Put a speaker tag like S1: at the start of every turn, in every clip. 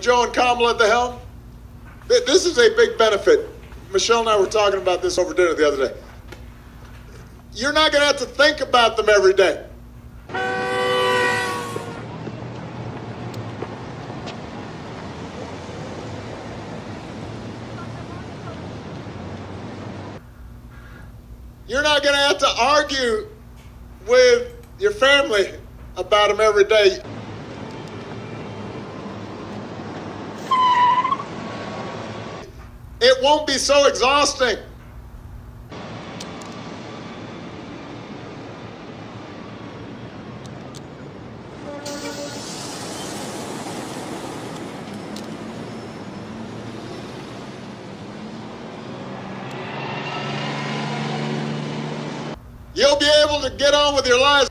S1: with Joe and Kamala at the helm, this is a big benefit. Michelle and I were talking about this over dinner the other day. You're not going to have to think about them every day. You're not going to have to argue with your family about them every day. It won't be so exhausting. You'll be able to get on with your lives.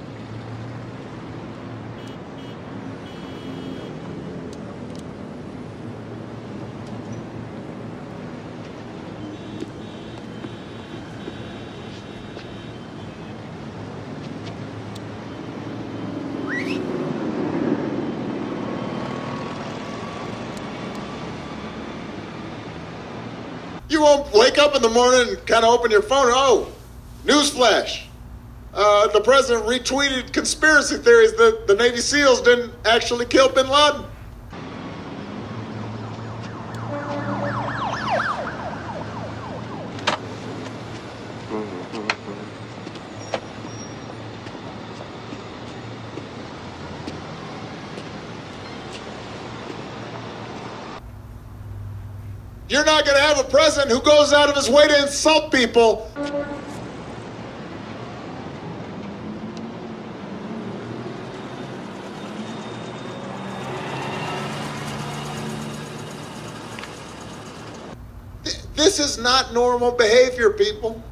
S1: You won't wake up in the morning and kind of open your phone. Oh, newsflash. Uh, the president retweeted conspiracy theories that the Navy SEALs didn't actually kill bin Laden. You're not going to have a president who goes out of his way to insult people. This is not normal behavior, people.